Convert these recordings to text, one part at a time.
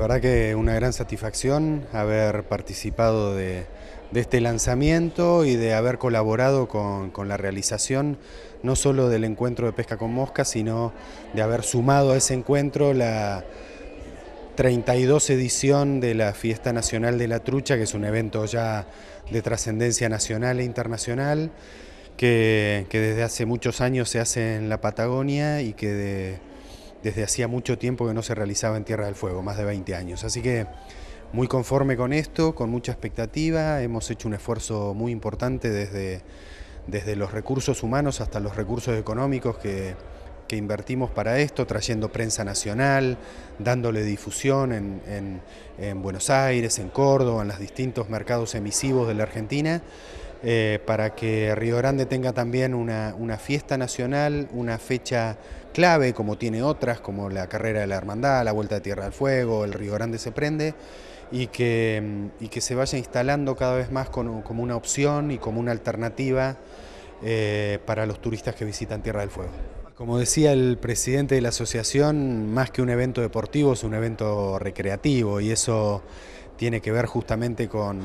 La verdad que una gran satisfacción haber participado de, este lanzamiento y de haber colaborado con, la realización no solo del encuentro de pesca con mosca, sino de haber sumado a ese encuentro la 32 edición de la Fiesta Nacional de la Trucha, que es un evento ya de trascendencia nacional e internacional, que, que, desde hace muchos años se hace en la Patagonia y que de, desde hacía mucho tiempo que no se realizaba en Tierra del Fuego, más de 20 años. Así que muy conforme con esto, con mucha expectativa, hemos hecho un esfuerzo muy importante desde, desde los recursos humanos hasta los recursos económicos que, invertimos para esto, trayendo prensa nacional, dándole difusión en, en Buenos Aires, en Córdoba, en los distintos mercados emisivos de la Argentina. Eh, para que Río Grande tenga también una, fiesta nacional, una fecha clave como tiene otras, como la carrera de la Hermandad, la Vuelta de Tierra del Fuego, el Río Grande se prende, y que, que se vaya instalando cada vez más como, una opción y como una alternativa eh, para los turistas que visitan Tierra del Fuego. Como decía el presidente de la asociación, más que un evento deportivo es un evento recreativo y eso tiene que ver justamente con,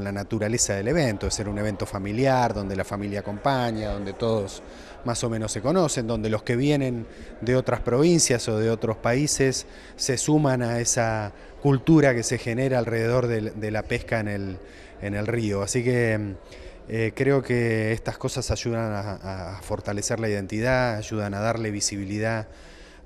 la naturaleza del evento, es ser un evento familiar, donde la familia acompaña, donde todos más o menos se conocen, donde los que vienen de otras provincias o de otros países se suman a esa cultura que se genera alrededor de, la pesca en el, río. Así que eh, creo que estas cosas ayudan a, fortalecer la identidad, ayudan a darle visibilidad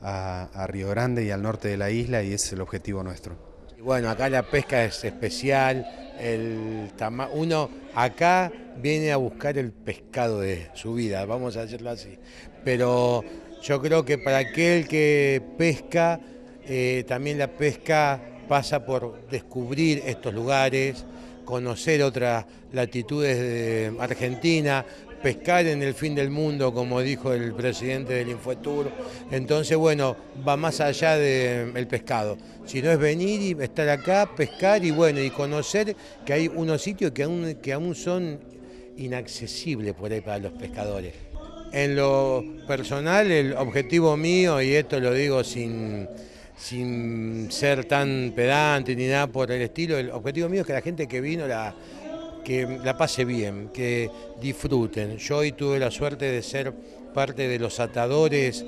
a, a Río Grande y al norte de la isla y es el objetivo nuestro. Bueno, acá la pesca es especial, el uno acá viene a buscar el pescado de su vida, vamos a decirlo así. Pero yo creo que para aquel que pesca, eh, también la pesca pasa por descubrir estos lugares, conocer otras latitudes de Argentina, pescar en el fin del mundo, como dijo el presidente del Infotour. Entonces, bueno, va más allá del pescado, sino es venir y estar acá, pescar y bueno, y conocer que hay unos sitios que aún, que aún son inaccesibles por ahí para los pescadores. En lo personal, el objetivo mío, y esto lo digo sin, sin ser tan pedante ni nada por el estilo, el objetivo mío es que la gente que vino la, que la pase bien, que disfruten. Yo hoy tuve la suerte de ser parte de los atadores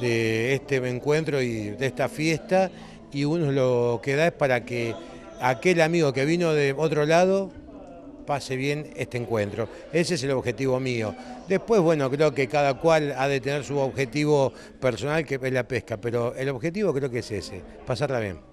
de este encuentro y de esta fiesta y uno lo que da es para que aquel amigo que vino de otro lado pase bien este encuentro. Ese es el objetivo mío. Después, bueno, creo que cada cual ha de tener su objetivo personal que es la pesca, pero el objetivo creo que es ese, pasarla bien.